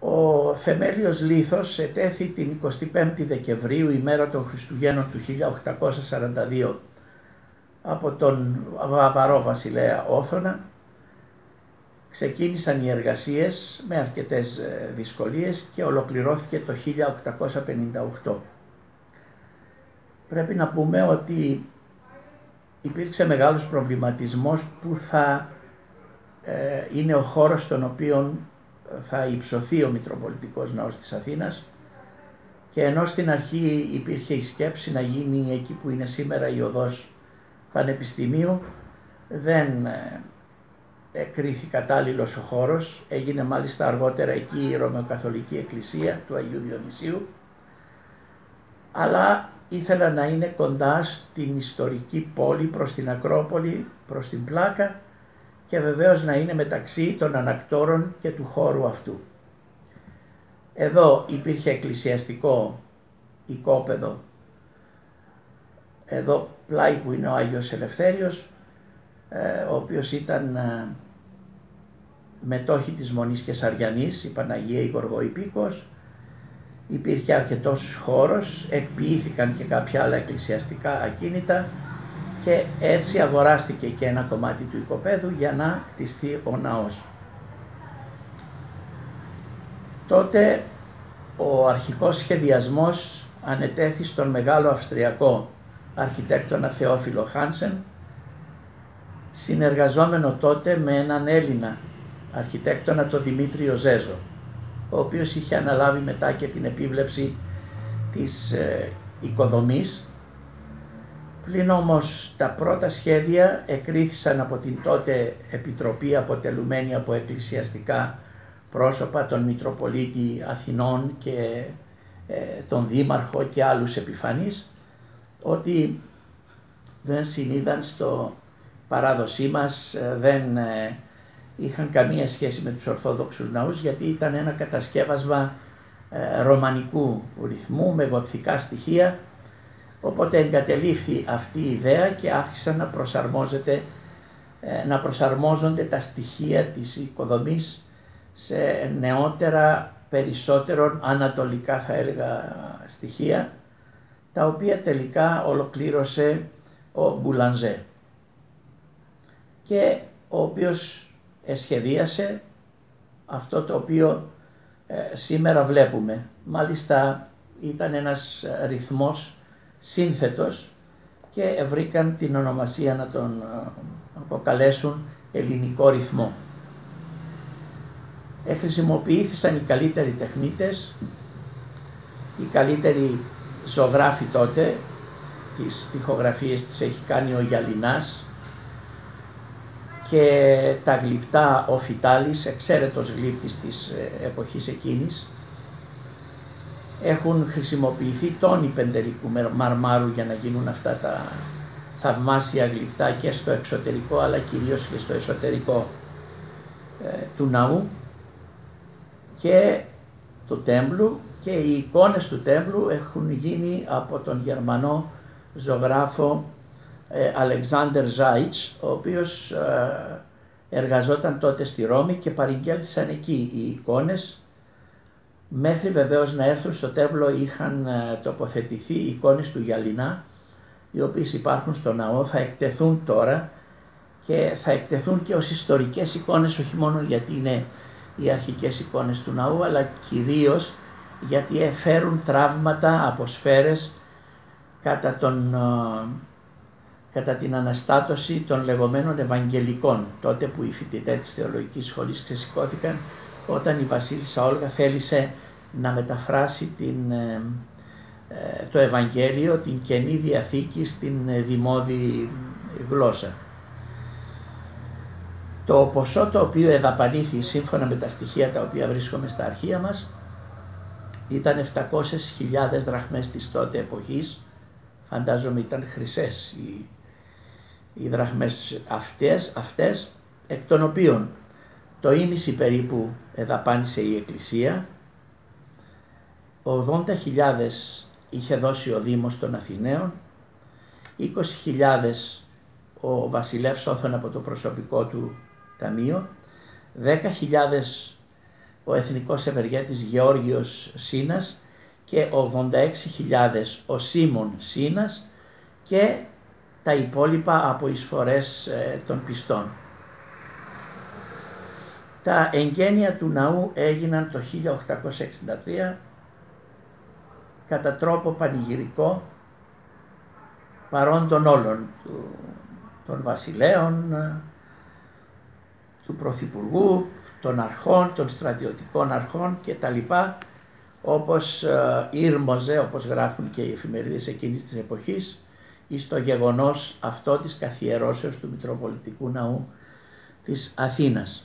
Ο θεμέλιος λίθος ετέθη την 25η Δεκεμβρίου ημέρα των Χριστουγέννων του 1842 από τον Βαβαρό βασιλέα Όθωνα. Ξεκίνησαν οι εργασίες με αρκετές ε, δυσκολίες και ολοκληρώθηκε το 1858. Πρέπει να πούμε ότι υπήρξε μεγάλος προβληματισμός που θα ε, είναι ο χώρος στον οποίο θα υψωθεί ο Μητροπολιτικός Ναός της Αθήνας. Και ενώ στην αρχή υπήρχε η σκέψη να γίνει εκεί που είναι σήμερα η οδός Πανεπιστημίου δεν ε, κρίθη κατάλληλος ο χώρος, έγινε μάλιστα αργότερα εκεί η Ρωμαιοκαθολική Εκκλησία του Αγίου Διονυσίου. Αλλά ήθελα να είναι κοντά στην ιστορική πόλη προς την Ακρόπολη, προς την Πλάκα και βεβαίως να είναι μεταξύ των ανακτόρων και του χώρου αυτού. Εδώ υπήρχε εκκλησιαστικό οικόπεδο, εδώ πλάι που είναι ο Άγιος Ελευθέριος, ε, ο οποίος ήταν ε, μετόχη της Μονής Κεσαριανής, η Παναγία η Γοργοϊπίκος, υπήρχε αρκετός χώρος, εκποιήθηκαν και κάποια άλλα εκκλησιαστικά ακίνητα και έτσι αγοράστηκε και ένα κομμάτι του οικοπαίδου για να κτιστεί ο ναός. Τότε ο αρχικός σχεδιασμός ανετέθη στον μεγάλο αυστριακό αρχιτέκτονα Θεόφιλο Χάνσεν, συνεργαζόμενο τότε με έναν Έλληνα αρχιτέκτονα το Δημήτριο Ζέζο, ο οποίος είχε αναλάβει μετά και την επίβλεψη της ε, οικοδομής Πλην όμως τα πρώτα σχέδια εκρίθησαν από την τότε Επιτροπή αποτελουμένη από εκκλησιαστικά πρόσωπα, τον Μητροπολίτη Αθηνών και ε, τον Δήμαρχο και άλλους επιφανείς, ότι δεν συνείδαν στο παράδοσή μας, ε, δεν ε, είχαν καμία σχέση με τους Ορθόδοξους ναούς γιατί ήταν ένα κατασκεύασμα ρωμανικού ρυθμού με γοτθικά στοιχεία Οπότε εγκατελείφθη αυτή η ιδέα και άρχισαν να, προσαρμόζεται, ε, να προσαρμόζονται τα στοιχεία της οικοδομής σε νεότερα περισσότερον ανατολικά θα έλεγα στοιχεία τα οποία τελικά ολοκλήρωσε ο Μπουλανζέ και ο οποίος εσχεδίασε αυτό το οποίο ε, σήμερα βλέπουμε. Μάλιστα ήταν ένας ρυθμός σύνθετος και βρήκαν την ονομασία να τον ε, αποκαλέσουν ελληνικό ρυθμό. Εχρησιμοποιήθησαν οι καλύτεροι τεχνίτες, οι καλύτεροι ζωγράφοι τότε, τις τοιχογραφίες τις έχει κάνει ο Γιαλινάς και τα γλυπτά ο Φιτάλης, εξαίρετος γλύπτης της ε, εποχής εκείνης, έχουν χρησιμοποιηθεί τόνοι πεντερικού μαρμάρου για να γίνουν αυτά τα θαυμάσια γλυπτά και στο εξωτερικό αλλά κυρίως και στο εσωτερικό ε, του ναού. Και του τέμπλου και οι εικόνες του τέμπλου έχουν γίνει από τον Γερμανό ζωγράφο ε, Αλεξάνδερ Ζάιτς ο οποίος ε, εργαζόταν τότε στη Ρώμη και παρηγγέλθησαν εκεί οι εικόνες Μέχρι βεβαίως να έρθουν στο τέμπλο είχαν ε, τοποθετηθεί οι εικόνες του Γιαλινά, οι οποίες υπάρχουν στο ναό, θα εκτεθούν τώρα και θα εκτεθούν και ως ιστορικές εικόνες, όχι μόνο γιατί είναι οι αρχικές εικόνες του ναού, αλλά κυρίως γιατί εφέρουν τραύματα από σφαίρες κατά, τον, ε, κατά την αναστάτωση των λεγόμενων Ευαγγελικών, τότε που οι φοιτητές της Θεολογικής Σχολής ξεσηκώθηκαν όταν η βασίλισσα Όλγα θέλησε να μεταφράσει την, ε, ε, το Ευαγγέλιο, την Καινή Διαθήκη στην ε, δημόδη γλώσσα. Το ποσό το οποίο εδαπανήθη σύμφωνα με τα στοιχεία τα οποία βρίσκομαι στα αρχεία μας ήταν 700.000 δραχμές της τότε εποχής, φαντάζομαι ήταν χρυσές οι, οι δραχμές αυτές, αυτές, εκ των οποίων το ίμιση περίπου εδαπάνησε η Εκκλησία, 80.000 είχε δώσει ο Δήμος των Αθηναίων, 20.000 ο βασιλεύς Όθων από το προσωπικό του ταμείο, 10.000 ο εθνικός ευεργέτης Γεώργιος Σίνας. Και 86.000 ο Σίμων Σίνας και τα υπόλοιπα από εισφορές ε, των πιστών. Τα εγγένεια του ναού έγιναν το 1863 κατά τρόπο πανηγυρικό παρόντων όλων, των βασιλέων, του Πρωθυπουργού, των αρχών, των στρατιωτικών αρχών και τα λοιπά, όπως ε, ήρμοζε, όπως γράφουν και οι εφημερίδες εκείνης της εποχής, εις το γεγονός αυτό της καθιερώσεως του Μητροπολιτικού Ναού της Αθήνας.